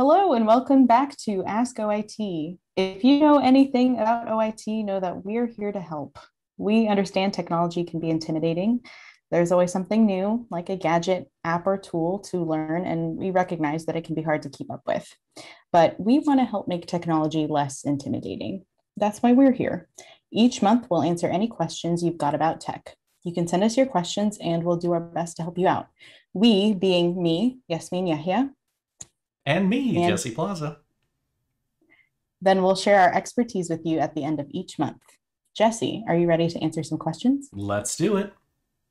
Hello and welcome back to Ask OIT. If you know anything about OIT, know that we're here to help. We understand technology can be intimidating. There's always something new, like a gadget, app, or tool to learn, and we recognize that it can be hard to keep up with. But we want to help make technology less intimidating. That's why we're here. Each month, we'll answer any questions you've got about tech. You can send us your questions and we'll do our best to help you out. We, being me, Yasmin Yahya, and me, And- Jesse Plaza. Then we'll share our expertise with you at the end of each month. Jesse, are you ready to answer some questions? Let's do it.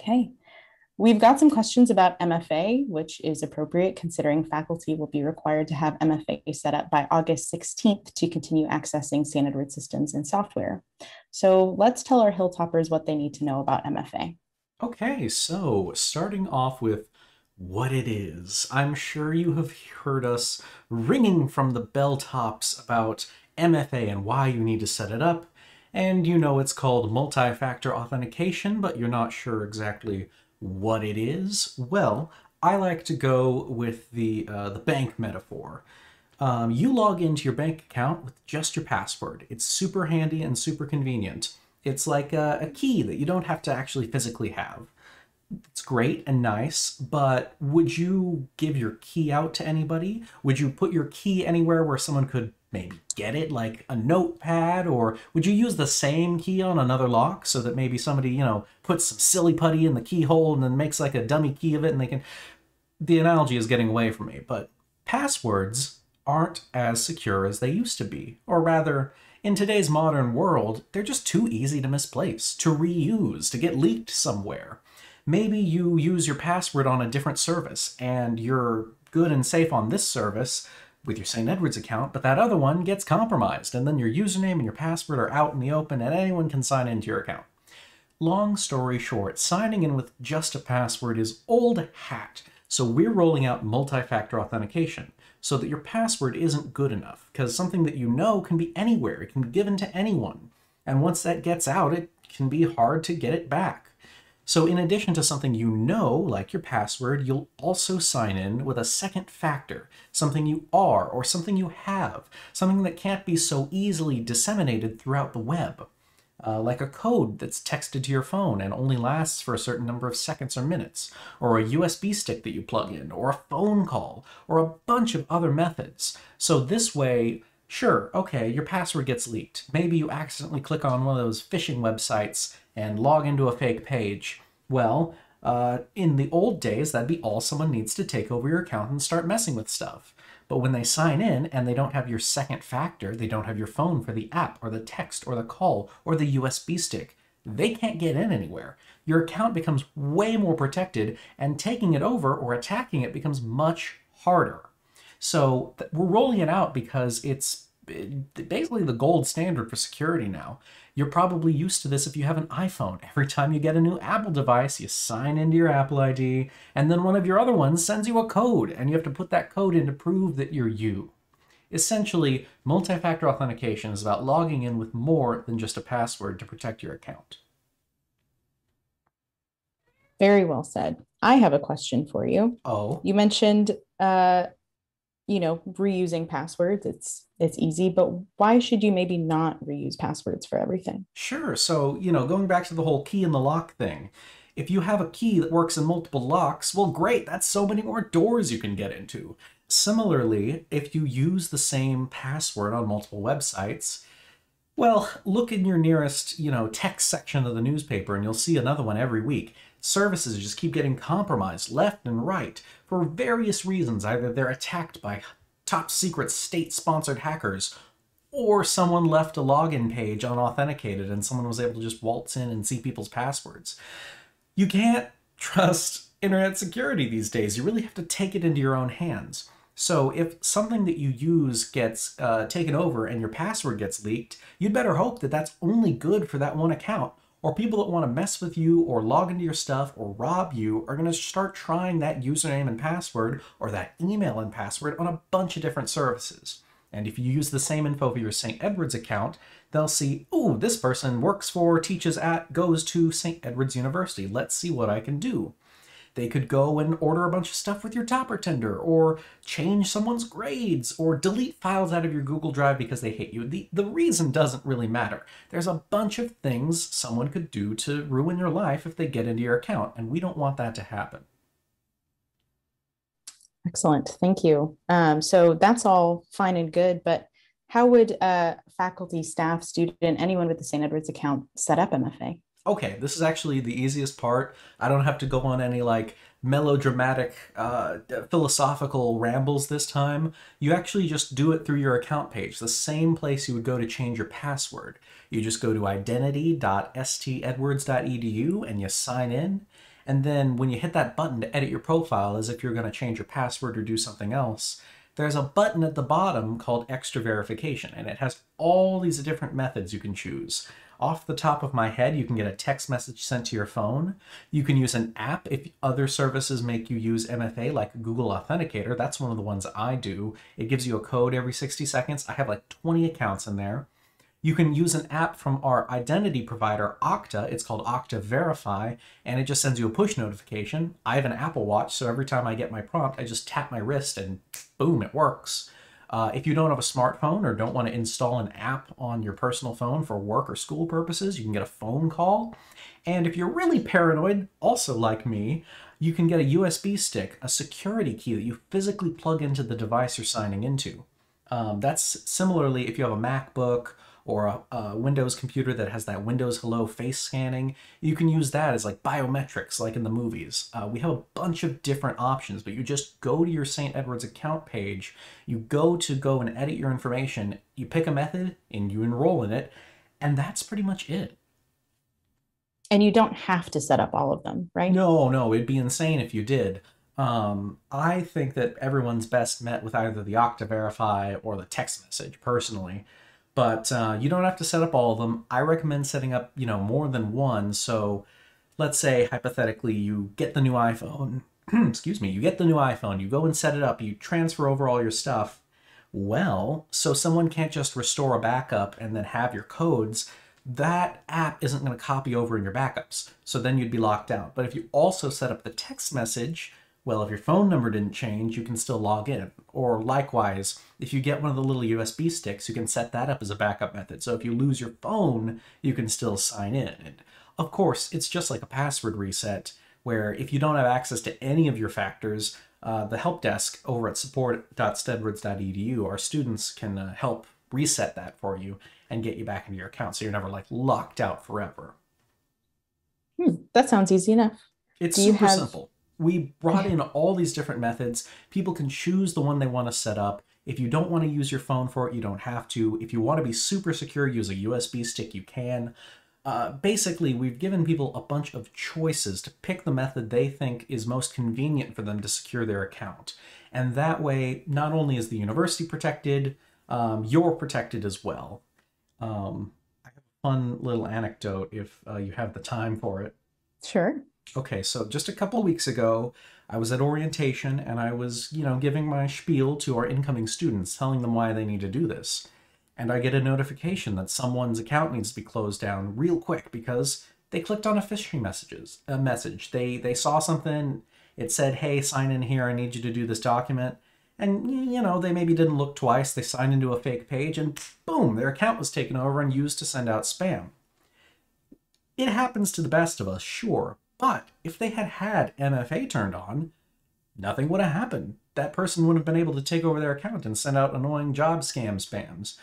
Okay. We've got some questions about MFA, which is appropriate considering faculty will be required to have MFA set up by August 16th to continue accessing St. Edward systems and software. So let's tell our Hilltoppers what they need to know about MFA. Okay, so starting off with what it is. I'm sure you have heard us ringing from the bell tops about MFA and why you need to set it up. And you know it's called multi factor authentication, but you're not sure exactly what it is. Well, I like to go with the, uh, the bank metaphor. Um, you log into your bank account with just your password. It's super handy and super convenient. It's like a, a key that you don't have to actually physically have it's great and nice, but would you give your key out to anybody? Would you put your key anywhere where someone could maybe get it, like a notepad? Or would you use the same key on another lock so that maybe somebody, you know, puts some silly putty in the keyhole and then makes like a dummy key of it and they can. The analogy is getting away from me, but passwords aren't as secure as they used to be. Or rather, in today's modern world, they're just too easy to misplace, to reuse, to get leaked somewhere maybe you use your password on a different service and you're good and safe on this service with your St. Edward's account, but that other one gets compromised, and then your username and your password are out in the open, and anyone can sign into your account. Long story short, signing in with just a password is old hat, so we're rolling out multi factor authentication so that your password isn't good enough, because something that you know can be anywhere, it can be given to anyone. And once that gets out, it can be hard to get it back. So in addition to something you know, like your password, you'll also sign in with a second factor, something you are or something you have, something that can't be so easily disseminated throughout the web. Uh, like a code that's texted to your phone and only lasts for a certain number of seconds or minutes, or a USB stick that you plug in, or a phone call, or a bunch of other methods. So this way, Sure, okay, your password gets leaked. Maybe you accidentally click on one of those phishing websites and log into a fake page. Well, uh, in the old days, that'd be all someone needs to take over your account and start messing with stuff. But when they sign in and they don't have your second factor, they don't have your phone for the app or the text or the call or the USB stick, they can't get in anywhere. Your account becomes way more protected, and taking it over or attacking it becomes much harder. So we're rolling it out because it's basically the gold standard for security now. You're probably used to this if you have an iPhone. Every time you get a new Apple device, you sign into your Apple ID, and then one of your other ones sends you a code, and you have to put that code in to prove that you're you. Essentially, multi factor authentication is about logging in with more than just a password to protect your account. Very well said. I have a question for you. Oh, You mentioned uh, you know, reusing passwords. It's it's easy, but why should you maybe not reuse passwords for everything? Sure. So, you know, going back to the whole key in the lock thing, if you have a key that works in multiple locks, well, great, that's so many more doors you can get into. Similarly, if you use the same password on multiple websites, well, look in your nearest, you know, text section of the newspaper and you'll see another one every week. Services just keep getting compromised left and right for various reasons. Either they're attacked by top secret state sponsored hackers, or someone left a login page unauthenticated and someone was able to just waltz in and see people's passwords. You can't trust internet security these days. You really have to take it into your own hands. So if something that you use gets uh, taken over and your password gets leaked, you'd better hope that that's only good for that one account. Or people that want to mess with you or log into your stuff or rob you are going to start trying that username and password or that email and password on a bunch of different services. And if you use the same info for your St. Edward's account, they'll see, ooh, this person works for, teaches at, goes to St. Edward's University. Let's see what I can do. They could go and order a bunch of stuff with your top pretender, or change someone's grades, or delete files out of your Google Drive because they hate you. The, the reason doesn't really matter. There's a bunch of things someone could do to ruin your life if they get into your account, and we don't want that to happen. Excellent. Thank you. Um, so that's all fine and good, but how would uh, faculty, staff, student, anyone with the St. Edward's account set up MFA? Okay, this is actually the easiest part. I don't have to go on any like melodramatic, uh, philosophical rambles this time. You actually just do it through your account page, the same place you would go to change your password. You just go to identity.stedwards.edu and you sign in. And then when you hit that button to edit your profile as if you're going to change your password or do something else, there's a button at the bottom called extra verification, and it has all these different methods you can choose. Off the top of my head, you can get a text message sent to your phone. You can use an app if other services make you use MFA, like Google Authenticator. That's one of the ones I do. It gives you a code every 60 seconds. I have like 20 accounts in there. You can use an app from our identity provider, Okta. It's called Okta Verify, and it just sends you a push notification. I have an Apple Watch, so every time I get my prompt, I just tap my wrist and boom, it works. Uh, if you don't have a smartphone or don't want to install an app on your personal phone for work or school purposes, you can get a phone call. And if you're really paranoid, also like me, you can get a USB stick, a security key that you physically plug into the device you're signing into. Um, that's similarly if you have a MacBook or a, a, Windows computer that has that Windows Hello face scanning, you can use that as like biometrics, like in the movies. Uh, we have a bunch of different options, but you just go to your St. Edward's account page, you go to go and edit your information, you pick a method, and you enroll in it, and that's pretty much it. And you don't have to set up all of them, right? No, no, it'd be insane if you did. Um, I think that everyone's best met with either the Okta Verify or the text message, personally but uh, you don't have to set up all of them. I recommend setting up, you know, more than one. So let's say hypothetically you get the new iPhone, excuse me, you get the new iPhone, you go and set it up, you transfer over all your stuff. Well, so someone can't just restore a backup and then have your codes. That app isn't going to copy over in your backups. So then you'd be locked out. But if you also set up the text message, well, if your phone number didn't change, you can still log in. Or likewise, if you get one of the little USB sticks, you can set that up as a backup method. So if you lose your phone, you can still sign in. And of course, it's just like a password reset, where if you don't have access to any of your factors, uh, the help desk over at support.stedwards.edu, our students can uh, help reset that for you and get you back into your account so you're never like locked out forever. Hmm, that sounds easy enough. It's super have... simple we brought in all these different methods. People can choose the one they want to set up. If you don't want to use your phone for it, you don't have to. If you want to be super secure, use a USB stick, you can. Uh, basically, we've given people a bunch of choices to pick the method they think is most convenient for them to secure their account. And that way, not only is the university protected, um, you're protected as well. Um, I have a fun little anecdote if uh, you have the time for it. Sure. Okay, so just a couple weeks ago, I was at orientation and I was, you know, giving my spiel to our incoming students, telling them why they need to do this. And I get a notification that someone's account needs to be closed down real quick because they clicked on a phishing messages a message. They they saw something, it said, "Hey, sign in here. I need you to do this document." And you know, they maybe didn't look twice. They signed into a fake page and boom, their account was taken over and used to send out spam. It happens to the best of us, sure, but if they had had MFA turned on, nothing would have happened. That person wouldn't have been able to take over their account and send out annoying job scam spams.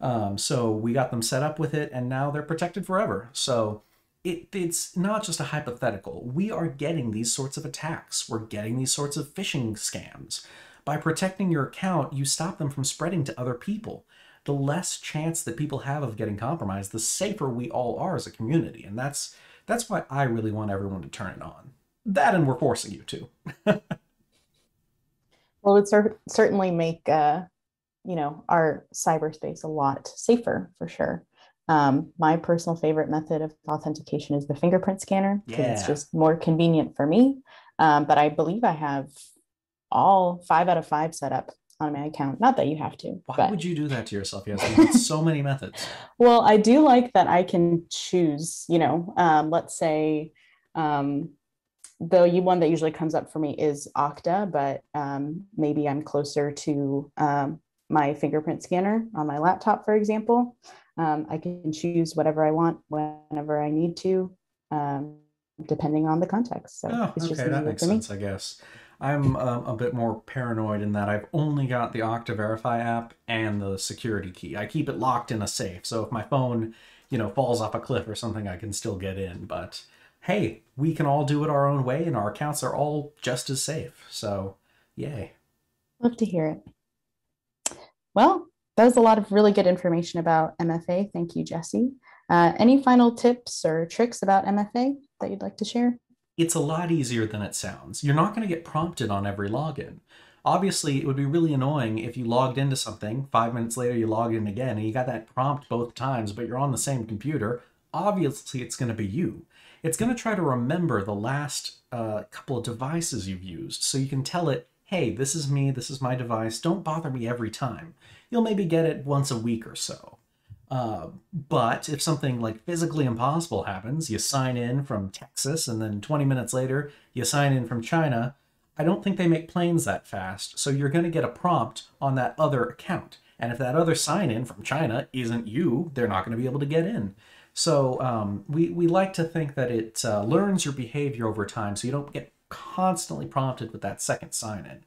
Um, so we got them set up with it, and now they're protected forever. So it, it's not just a hypothetical. We are getting these sorts of attacks. We're getting these sorts of phishing scams. By protecting your account, you stop them from spreading to other people. The less chance that people have of getting compromised, the safer we all are as a community. And that's that's why I really want everyone to turn it on. That and we're forcing you to. well, it cer- certainly make uh, you know our cyberspace a lot safer for sure. Um, my personal favorite method of authentication is the fingerprint scanner because yeah. it's just more convenient for me. Um, but I believe I have all five out of five set up on my account. Not that you have to. Why but... would you do that to yourself? Yes, so many methods. Well, I do like that I can choose, you know, um, let's say um, the one that usually comes up for me is Okta, but um, maybe I'm closer to um, my fingerprint scanner on my laptop, for example. Um, I can choose whatever I want whenever I need to, um, depending on the context. So oh, okay, that makes sense, I guess. I'm uh, a bit more paranoid in that I've only got the Okta Verify app and the security key. I keep it locked in a safe, so if my phone, you know, falls off a cliff or something, I can still get in. But hey, we can all do it our own way, and our accounts are all just as safe. So, yay! Love to hear it. Well, that was a lot of really good information about MFA. Thank you, Jesse. Uh, any final tips or tricks about MFA that you'd like to share? It's a lot easier than it sounds. You're not going to get prompted on every login. Obviously, it would be really annoying if you logged into something, five minutes later you log in again, and you got that prompt both times, but you're on the same computer. Obviously, it's going to be you. It's going to try to remember the last uh, couple of devices you've used, so you can tell it, hey, this is me, this is my device, don't bother me every time. You'll maybe get it once a week or so. Uh, but if something like physically impossible happens, you sign in from Texas and then 20 minutes later you sign in from China, I don't think they make planes that fast. So you're going to get a prompt on that other account. And if that other sign in from China isn't you, they're not going to be able to get in. So um, we, we like to think that it uh, learns your behavior over time so you don't get constantly prompted with that second sign in.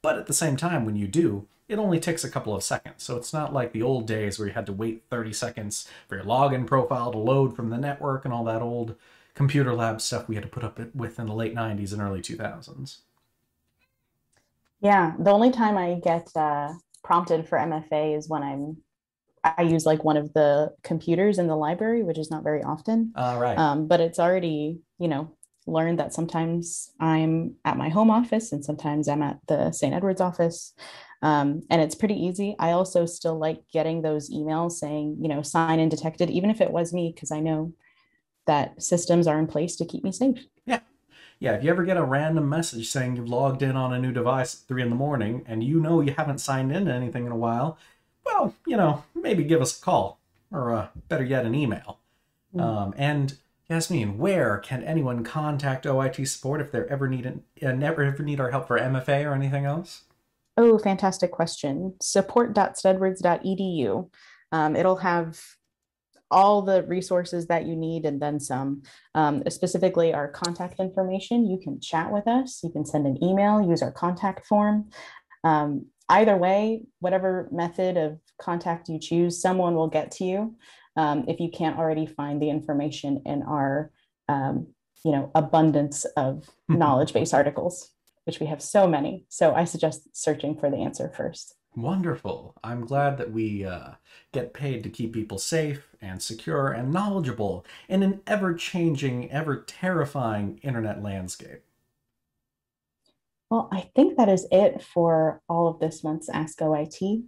But at the same time, when you do, it only takes a couple of seconds. So it's not like the old days where you had to wait 30 seconds for your login profile to load from the network and all that old computer lab stuff we had to put up with in the late 90s and early 2000s. Yeah, the only time I get uh, prompted for MFA is when I'm I use like one of the computers in the library, which is not very often. All uh. Um, but it's already, you know, learned that sometimes I'm at my home office and sometimes I'm at the St. Edward's office. Um, and it's pretty easy. I also still like getting those emails saying, you know, sign in detected, even if it was me, because I know that systems are in place to keep me safe. Yeah. Yeah. If you ever get a random message saying you've logged in on a new device at three in the morning and you know you haven't signed into anything in a while, well, you know, maybe give us a call or uh, better yet, an email. Mm. Um, and Yasmin, where can anyone contact OIT support if they ever need an, uh, never ever need our help for MFA or anything else? Oh, fantastic question. Support.stedwards.edu. Um, it'll have all the resources that you need and then some. Um, specifically, our contact information. You can chat with us. You can send an email, use our contact form. Um, either way, whatever method of contact you choose, someone will get to you um, if you can't already find the information in our um, you know abundance of knowledge base articles which we have so many. So I suggest searching for the answer first. Wonderful. I'm glad that we uh, get paid to keep people safe and secure and knowledgeable in an ever changing, ever terrifying internet landscape. Well, I think that is it for all of this month's Ask OIT.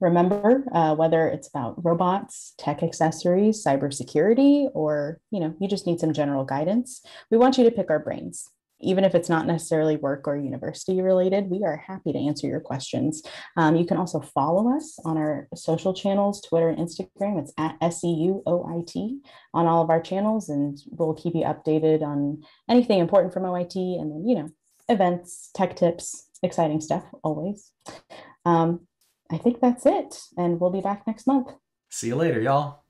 Remember, uh, whether it's about robots, tech accessories, cybersecurity, or you know, you just need some general guidance, we want you to pick our brains even if it's not necessarily work or university related, we are happy to answer your questions. Um, you can also follow us on our social channels, Twitter and Instagram. It's at SEUOIT on all of our channels, and we'll keep you updated on anything important from OIT and then, you know, events, tech tips, exciting stuff always. Um, I think that's it, and we'll be back next month. See you later, y'all.